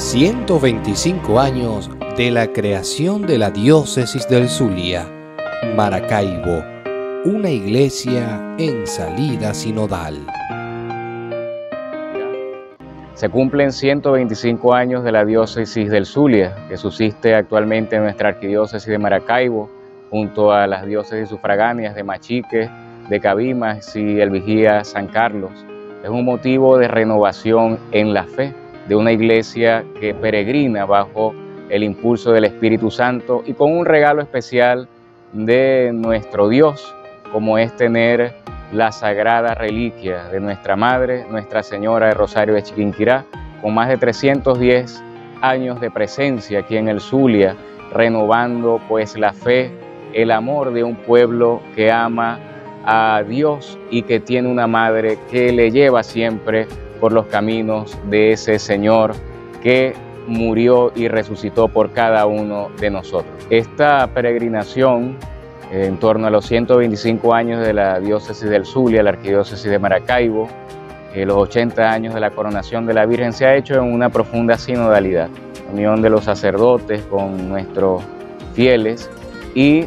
125 años de la creación de la diócesis del Zulia, Maracaibo, una iglesia en salida sinodal. Se cumplen 125 años de la diócesis del Zulia, que subsiste actualmente en nuestra arquidiócesis de Maracaibo, junto a las diócesis sufragáneas de Machique, de Cabimas y el Vigía San Carlos. Es un motivo de renovación en la fe de una iglesia que peregrina bajo el impulso del Espíritu Santo y con un regalo especial de nuestro Dios, como es tener la sagrada reliquia de nuestra Madre, Nuestra Señora de Rosario de Chiquinquirá, con más de 310 años de presencia aquí en el Zulia, renovando pues la fe, el amor de un pueblo que ama a Dios y que tiene una madre que le lleva siempre por los caminos de ese Señor que murió y resucitó por cada uno de nosotros. Esta peregrinación en torno a los 125 años de la diócesis del Zulia, la arquidiócesis de Maracaibo, eh, los 80 años de la coronación de la Virgen, se ha hecho en una profunda sinodalidad, unión de los sacerdotes con nuestros fieles y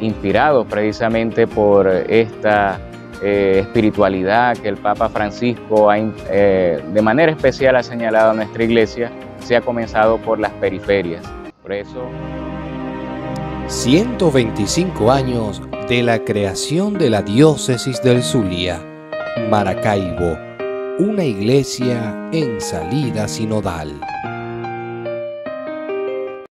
inspirados precisamente por esta eh, espiritualidad que el Papa Francisco eh, de manera especial ha señalado a nuestra iglesia, se ha comenzado por las periferias. Por eso... 125 años de la creación de la diócesis del Zulia, Maracaibo, una iglesia en salida sinodal.